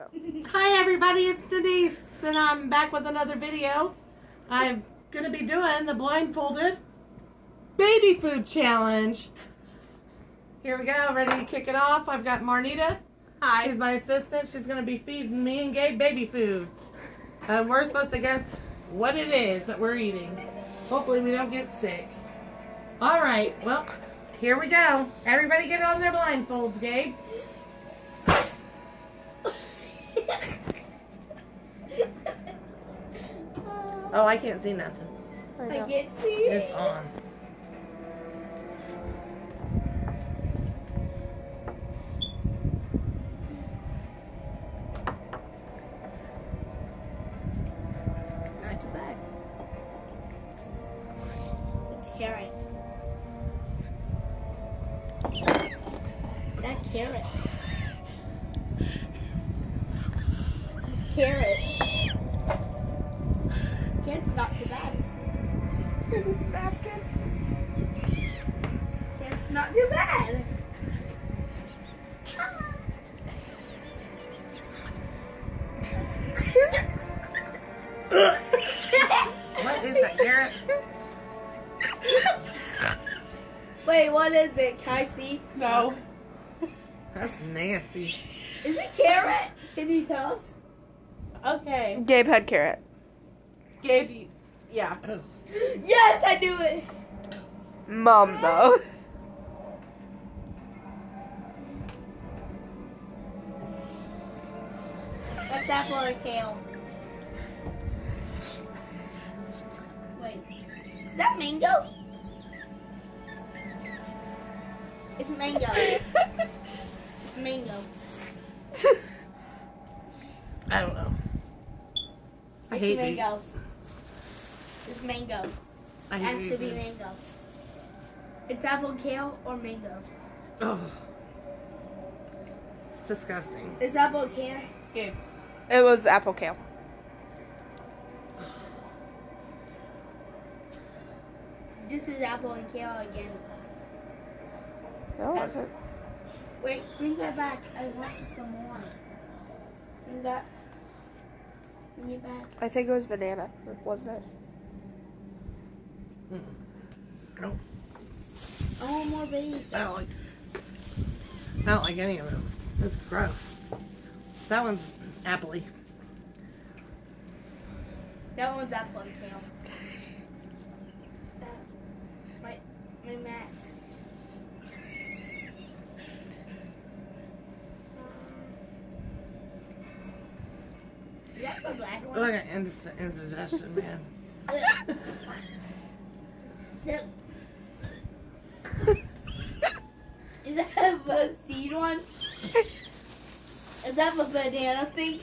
Hi everybody, it's Denise and I'm back with another video. I'm going to be doing the blindfolded baby food challenge. Here we go, ready to kick it off. I've got Marnita. Hi. She's my assistant. She's going to be feeding me and Gabe baby food. And we're supposed to guess what it is that we're eating. Hopefully we don't get sick. Alright, well, here we go. Everybody get on their blindfolds, Gabe. Oh, I can't see nothing. I can't see It's on. Not too bad. It's carrot. That carrot. It's carrot. Yeah, it's not too bad. Basket. Yeah, it's not too bad. What is that, Garrett? Wait, what is it? Can I see? No. That's nasty. Is it carrot? Can you tell us? Okay. Gabe had carrot. Gabe, you- yeah. Yes, I do it. Mom, though. That's apple or kale. Wait, is that mango? It's mango. It's mango. I don't know. I It's hate mango. It's mango. I It has to be mango. It's apple, kale, or mango. Oh. It's disgusting. It's apple, kale. Gabe. It was apple kale. This is apple and kale again. No, it wasn't. Wait, bring that back. I want some more. Bring that. Bring it back. I think it was banana, wasn't it? Mm-mm. Nope. I want more baby. I don't like. I don't like any of them. It's gross. That one's appley. That one's apple and kale. Uh, my, my mask. Is that the black one? Look at indigestion, man. Yep. Is that a seed one? Is that a banana thing?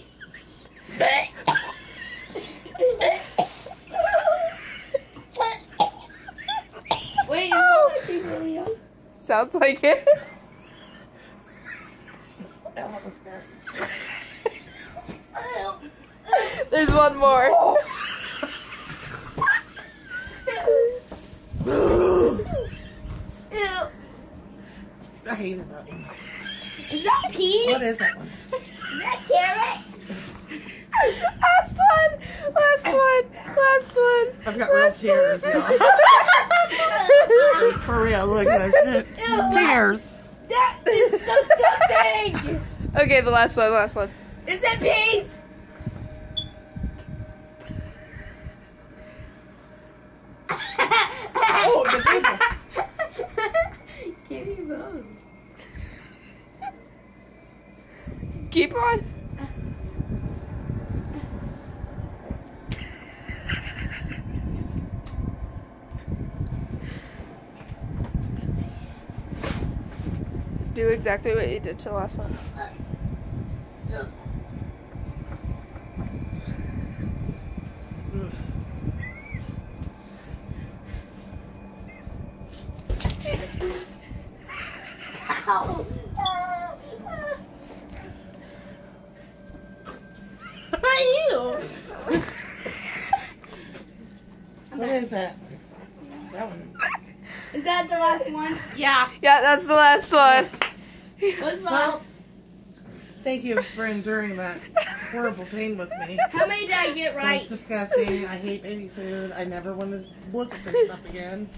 Wait, is that a cheerio? Sounds like it. That one was nasty. There's one more. Ew. I hated that one. Is that peas? What is that one? Is that carrot? Last one. Last one. Last one. I've got real tears, y'all. For real, look at that shit. Ew. Tears. That is disgusting! okay, the last one. Last one. Is it peas? Oh, the big one. Give me both. Keep on. Do exactly what you did to the last one. Ow. Ew. What is that? That one. Is that the last one? Yeah. Yeah, that's the last one. What's Well. Thank you for enduring that horrible pain with me. How many did I get It's right? disgusting. I hate baby food. I never want to look at this stuff again.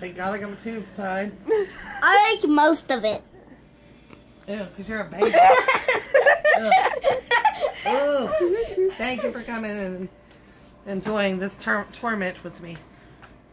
Thank God I got my tubes tied. I like most of it. Ew, because you're a baby. Ooh. Thank you for coming and enjoying this tor- torment with me.